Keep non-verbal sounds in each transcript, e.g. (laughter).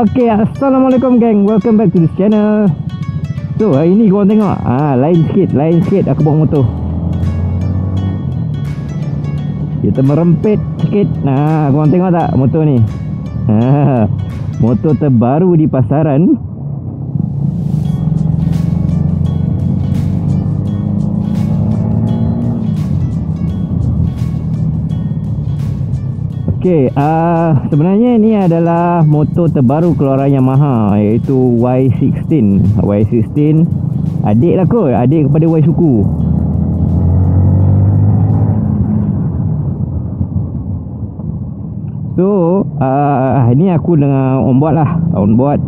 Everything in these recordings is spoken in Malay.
Okay, Assalamualaikum gang Welcome back to this channel. So, hari ni korang tengok ah, Lain sikit, lain sikit aku bawa motor. Kita merempit sikit. Nah, korang tengok tak motor ni? Ha, Motor terbaru di pasaran Okey, uh, sebenarnya ini adalah motor terbaru keluaran Yamaha iaitu Y16. Y16 adik lah kot, adik kepada Y suku. So, uh, ini aku dengan on board lah, on board.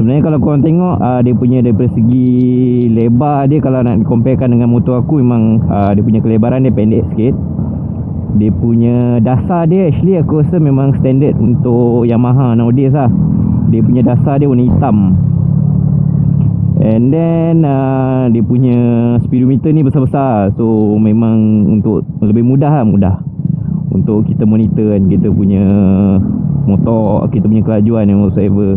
Sebenarnya kalau korang tengok uh, dia punya daripada segi lebar dia kalau nak comparekan dengan motor aku memang uh, dia punya kelebaran dia pendek sikit dia punya dasar dia actually aku rasa memang standard untuk Yamaha nowadays lah. Dia punya dasar dia warna hitam. And then uh, dia punya speedometer ni besar-besar. So memang untuk lebih mudah lah mudah. Untuk kita monitor kan kita punya motor kita punya kelajuan yang whatsoever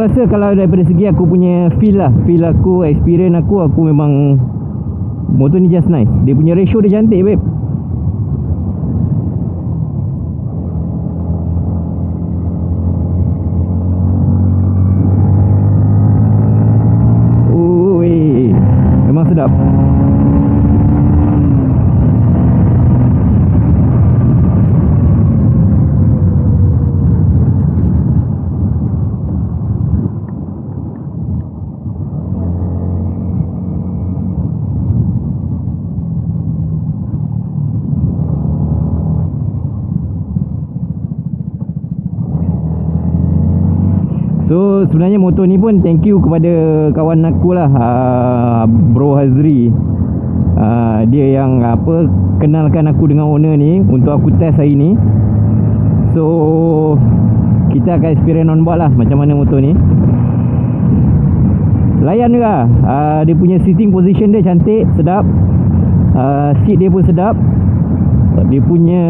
Rasa kalau daripada segi aku punya feel lah. Feel aku, experience aku, aku memang Motor ni just nice. Dia punya ratio dia cantik babe sebenarnya motor ni pun thank you kepada kawan aku lah uh, Bro Hazri. Uh, Dia yang apa kenalkan aku dengan owner ni untuk aku test hari ni. So kita akan experience on board lah macam mana motor ni. Layan juga uh, Dia punya sitting position dia cantik, sedap. Uh, Seat dia pun sedap. Dia punya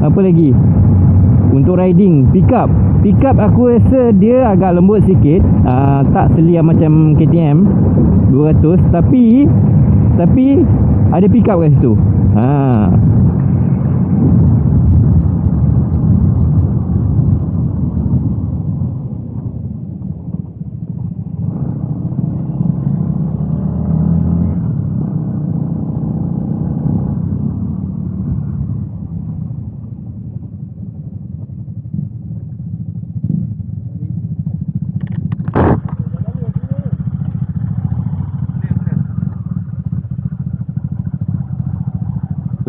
Apa lagi? Untuk riding, pick up Pick up aku rasa dia agak lembut sikit. Uh, Tak selia macam KTM 200 Tapi Tapi Ada pick up kat situ. Haa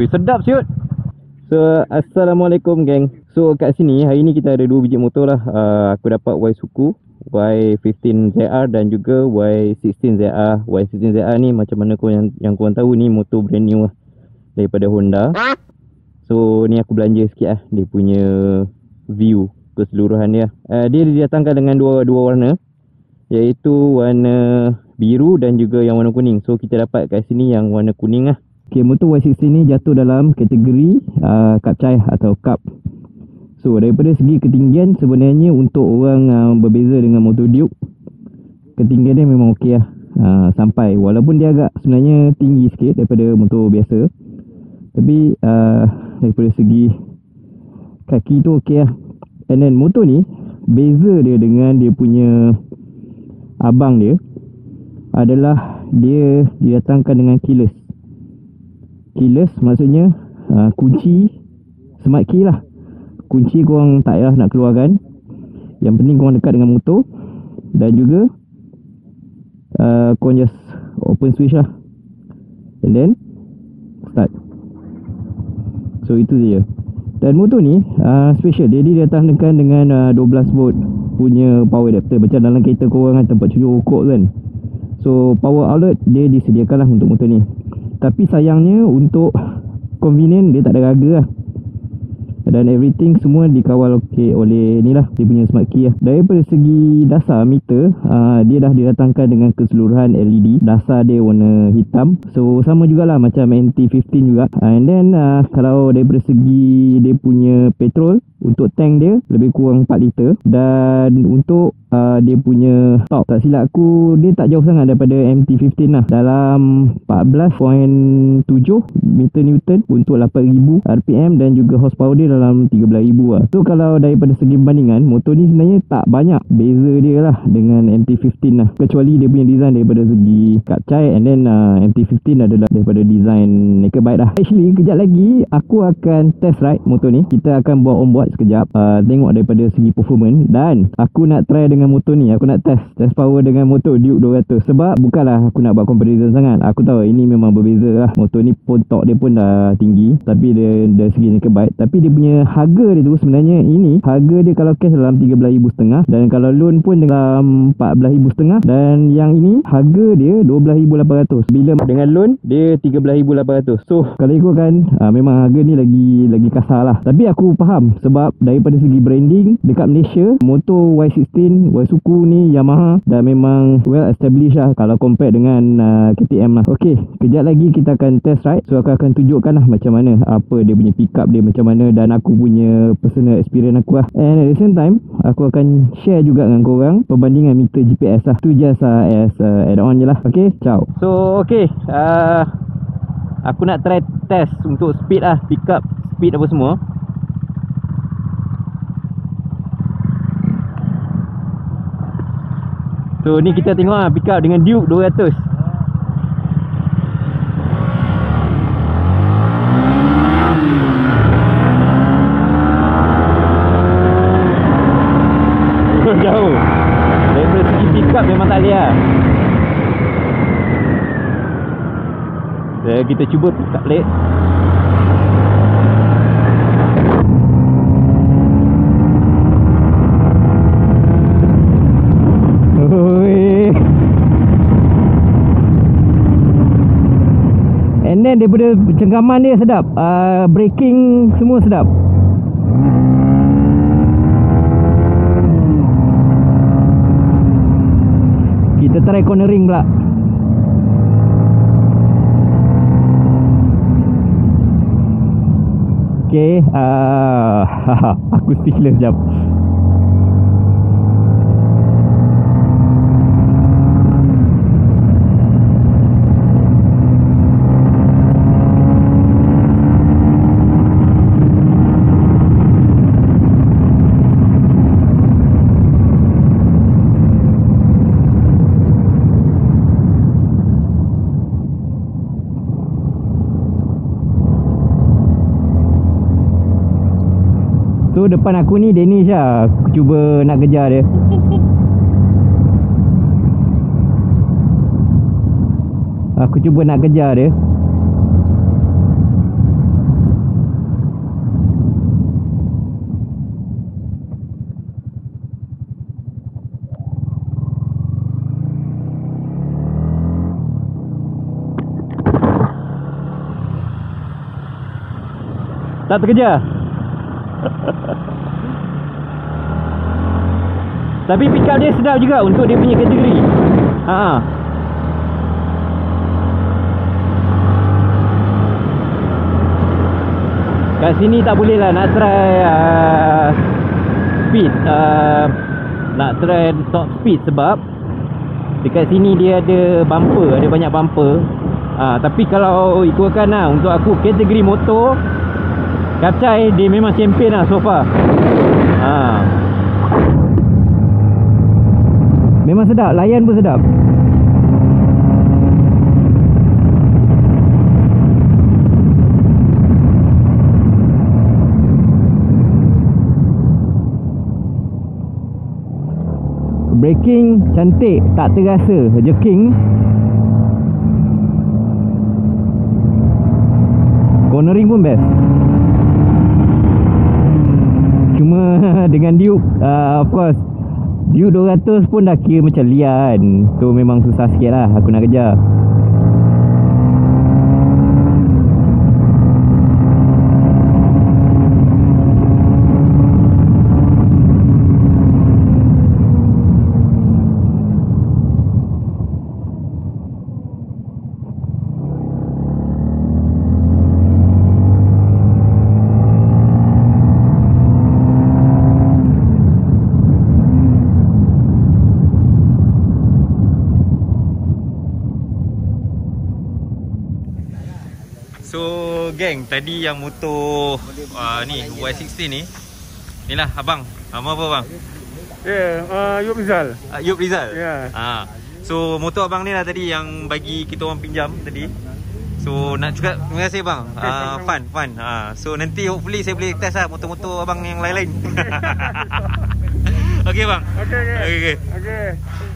Weh sedap siut. So Assalamualaikum geng. So kat sini hari ni kita ada dua biji motor lah. Uh, Aku dapat Y Suku Y15ZR dan juga Y16ZR Y16ZR ni macam mana kau yang, yang korang tahu ni motor brand new lah Daripada Honda. So ni aku belanja sikit lah Dia punya view keseluruhan dia. Uh, Dia didatangkan dengan dua dua warna Iaitu warna biru dan juga yang warna kuning. So kita dapat kat sini yang warna kuning lah Okay, motor Y60 ni jatuh dalam kategori uh, Cup Chai atau Cup. So, daripada segi ketinggian sebenarnya untuk orang uh, berbeza dengan motor Duke Ketinggian dia memang okey lah. Uh, Sampai, walaupun dia agak sebenarnya tinggi sikit daripada motor biasa Tapi uh, daripada segi kaki tu okey lah. And then motor ni, beza dia dengan dia punya abang dia Adalah dia didatangkan dengan keyless keyless maksudnya uh, kunci smart key lah kunci korang tak payah nak keluarkan yang penting korang dekat dengan motor dan juga uh, korang just open switch lah and then start so itu je Dan motor ni uh, special. Dia didatangkan dengan uh, 12 volt punya power adapter. Macam dalam kereta korang kan tempat cuci rokok kan. So power outlet dia disediakan lah untuk motor ni. Tapi sayangnya untuk convenient dia tak ada harga lah dan everything semua dikawal okay oleh ni lah dia punya smart key lah. Daripada segi dasar meter uh, dia dah didatangkan dengan keseluruhan LED dasar dia warna hitam. So sama jugalah macam MT-15 juga. Uh, and then uh, kalau daripada segi dia punya petrol untuk tank dia lebih kurang 4 liter. Dan untuk uh, dia punya top tak silap aku dia tak jauh sangat daripada MT-15 lah. Dalam 14.7 meter newton untuk 8000 RPM dan juga horsepower dia dalam 13000 lah. So kalau daripada segi perbandingan motor ni sebenarnya tak banyak beza dia lah dengan MT-15 lah. Kecuali dia punya design daripada segi kapcai and then uh, MT-15 adalah daripada design naked bike lah. Actually kejap lagi aku akan test ride motor ni. Kita akan buat on board sekejap uh, Tengok daripada segi performance. Dan aku nak try dengan motor ni. Aku nak test Test power dengan motor Duke 200 Sebab bukanlah aku nak buat comparison sangat. Aku tahu ini memang berbeza lah. Motor ni pun tok dia pun dah tinggi. Tapi dia dari segi naked bike. Tapi dia punya harga dia tu sebenarnya ini Harga dia kalau cash dalam RM13,500 Dan kalau loan pun dalam RM14,500 Dan yang ini harga dia RM12,800 Bila dengan loan dia RM13,800 So kalau ikutkan uh, Memang harga ni lagi lagi kasar lah. Tapi aku faham Sebab daripada segi branding dekat Malaysia motor Y16 Y Suku ni Yamaha dah memang well established lah kalau compare dengan uh, KTM lah. Ok kejap lagi kita akan test ride. So aku akan tunjukkan lah macam mana apa dia punya pick up dia macam mana dan aku punya personal experience aku lah. And at the same time aku akan share juga dengan korang perbandingan meter GPS lah. Tu just uh, as uh, add on je lah. Ok ciao. So ok uh, aku nak try test untuk speed lah pick up speed apa semua. So ni kita tengok lah pick up dengan Duke 200 Jauh Daripada segi pick up memang tak boleh lah Kita cuba pick up balik And then daripada cengkaman dia sedap. Uh, Braking semua sedap Kita try cornering pula. Okay uh, (laughs) Aku speechless sekejap So depan aku ni Danish lah. Aku cuba nak kejar dia. Aku cuba nak kejar dia. Tak terkejar (laughs) Tapi pick up dia sedap juga untuk dia punya kategori. Ha. Kat sini tak boleh lah nak try uh, speed. Uh, nak try top speed sebab dekat sini dia ada bumper, ada banyak bumper. Ha, tapi kalau ikutkan lah untuk aku kategori motor Kapcai dia memang champion lah so far. Ha. Memang sedap, layan pun sedap Braking cantik, tak terasa jerking Cornering pun best dengan Duke uh, of course Duke 200 pun dah kira macam liar kan. So memang susah sikit lah aku nak kejar So geng tadi yang motor uh, ni Y60 ni Inilah abang Nama apa bang? Ya, yeah, uh, Yop Rizal. Uh, Yub Rizal Ya. Ah, So motor abang ni lah tadi yang bagi kita orang pinjam tadi So nak cakap terima kasih bang uh, Fun fun uh, So nanti hopefully saya boleh test lah motor-motor abang yang lain-lain (laughs) (laughs) Okay bang Okey, okey. Okay, okay. Okey.